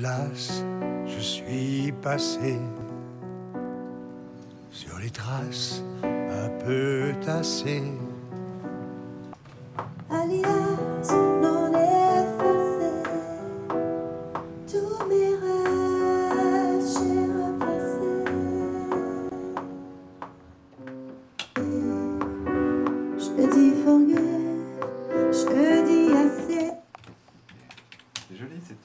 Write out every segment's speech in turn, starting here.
las, je suis passé sur les traces un peu tassées. Alias non effacé, tous mes rêves j'ai repassé. Je dis forget, je dis assez. C'est joli, c'est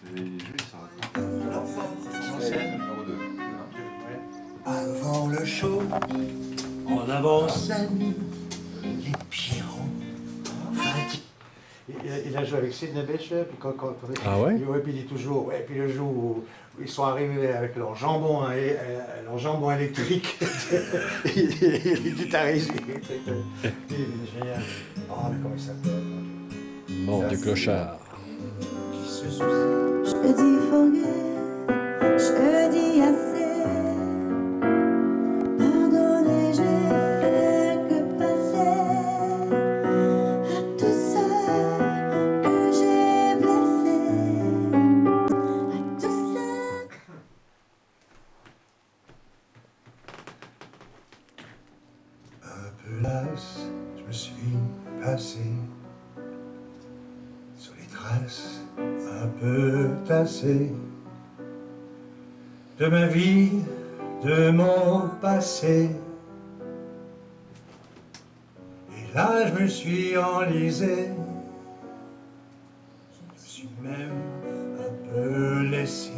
en avant-scène, les Pierrons. Il, il a joué avec Sidney Bechet, puis quand, quand, quand- Ah ouais? il, ouais, puis il dit toujours, ouais, puis le jour où, où ils sont arrivés avec leur jambon, hein, et, euh, leur jambon électrique, il, est guitariste, il est génial. Ah, mais comment il s'appelle Mort de clochard. Qui se soucie je me suis passé sur les traces un peu tassées de ma vie, de mon passé. Et là, je me suis enlisé, je me suis même un peu laissé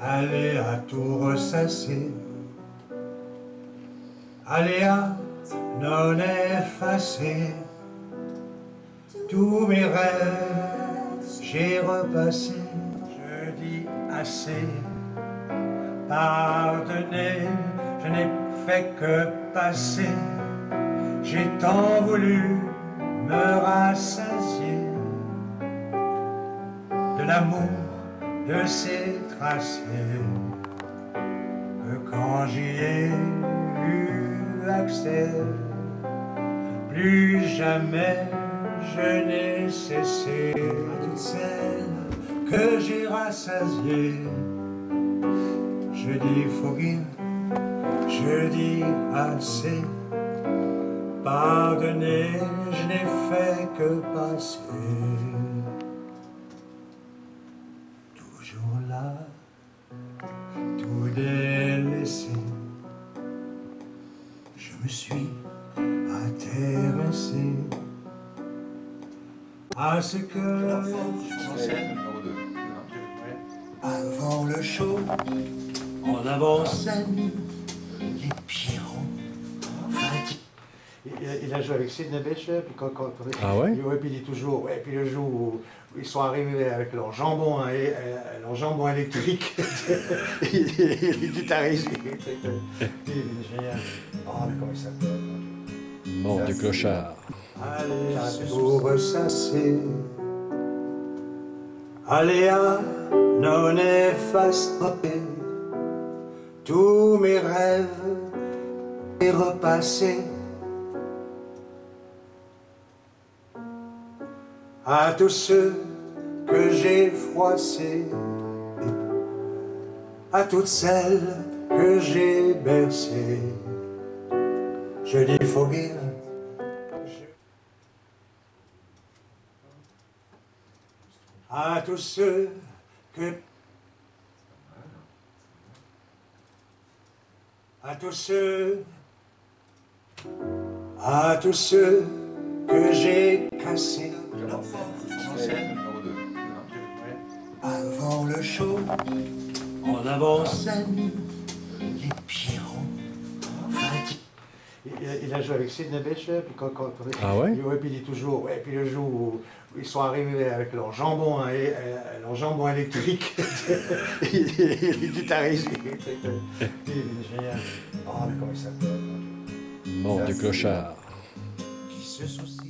aller à tout ressasser. Aléa non effacé, tous mes rêves j'ai repassé. Je dis assez, pardonnez, je n'ai fait que passer. J'ai tant voulu me rassasier de l'amour de ces tracés que quand j'y ai plus jamais je n'ai cessé à toutes celles que j'ai rassasiées. Je dis forgive, je dis assez. Pardonnez, je n'ai fait que passer. Je me suis intéressé à ce que 2. avant le show, en avant-scène, Il, a joué avec Sidney Bechet, puis quand, quand, Ah ouais? il, ouais, puis il dit toujours, ouais, puis le jour où, ils sont arrivés avec leur jambon, hein, et, euh, leur jambon électrique, il, guitariste, il est génial. Ah, mais comment il s'appelle Mort de clochard. Allez tout ressasser. Aléa non effacé. Tous mes rêves et repassés. À tous ceux que j'ai froissés. À toutes celles que j'ai bercées. Je dis forgive. à tous ceux que à tous ceux à tous ceux que j'ai cassés Ancienne, numéro 2. Avant le show en avant-scène les Pierrons il, il a joué avec Sidney Bechet, puis quand, quand, quand- Ah ouais? il, ouais, puis il dit toujours, ouais, puis le jour où, où ils sont arrivés avec leur jambon, hein, et, euh, leur jambon électrique, il, guitariste, il est il est génial. Ah, mais comment il s'appelle Mort de clochard. Qui se soucie